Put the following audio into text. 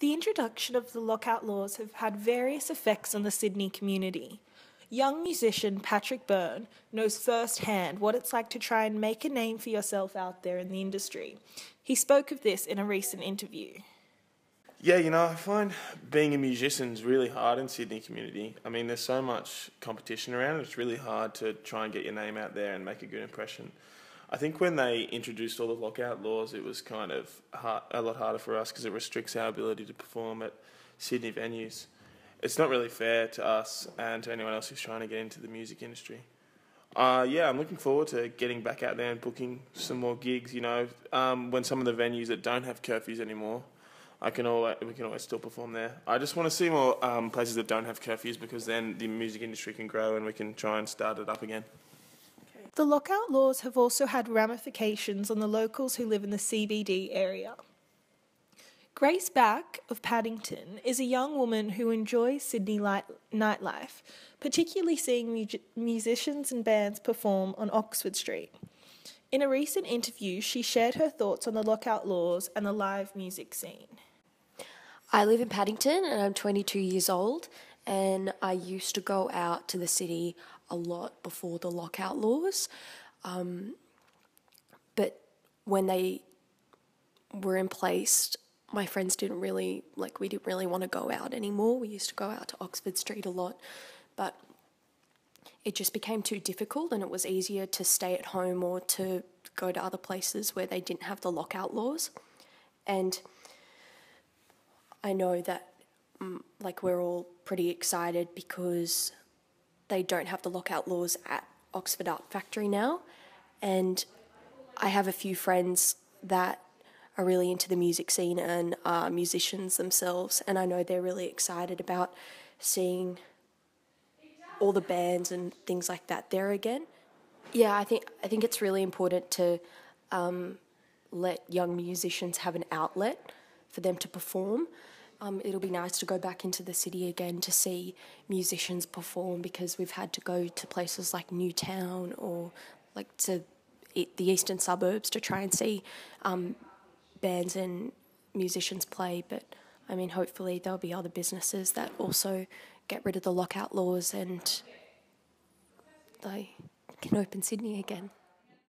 The introduction of the lockout laws have had various effects on the Sydney community. Young musician Patrick Byrne knows firsthand what it's like to try and make a name for yourself out there in the industry. He spoke of this in a recent interview. Yeah, you know, I find being a musician is really hard in Sydney community. I mean, there's so much competition around. It's really hard to try and get your name out there and make a good impression. I think when they introduced all the lockout laws, it was kind of hard, a lot harder for us because it restricts our ability to perform at Sydney venues. It's not really fair to us and to anyone else who's trying to get into the music industry. Uh, yeah, I'm looking forward to getting back out there and booking some more gigs. You know, um, when some of the venues that don't have curfews anymore I can always, we can always still perform there. I just want to see more um, places that don't have curfews because then the music industry can grow and we can try and start it up again. The lockout laws have also had ramifications on the locals who live in the CBD area. Grace Back of Paddington is a young woman who enjoys Sydney light- nightlife, particularly seeing mu- musicians and bands perform on Oxford Street. In a recent interview, she shared her thoughts on the lockout laws and the live music scene. I live in Paddington and I'm 22 years old, and I used to go out to the city a lot before the lockout laws. Um, but when they were in place, my friends didn't really like we didn't really want to go out anymore. We used to go out to Oxford Street a lot, but it just became too difficult and it was easier to stay at home or to go to other places where they didn't have the lockout laws. And I know that like we're all pretty excited because they don't have the lockout laws at Oxford Art Factory now, and I have a few friends that are really into the music scene and are musicians themselves, and I know they're really excited about seeing all the bands and things like that there again. Yeah, I think I think it's really important to um, let young musicians have an outlet for them to perform. Um, it'll be nice to go back into the city again to see musicians perform because we've had to go to places like Newtown or like to the eastern suburbs to try and see um, bands and musicians play. But I mean, hopefully there'll be other businesses that also get rid of the lockout laws and they can open Sydney again.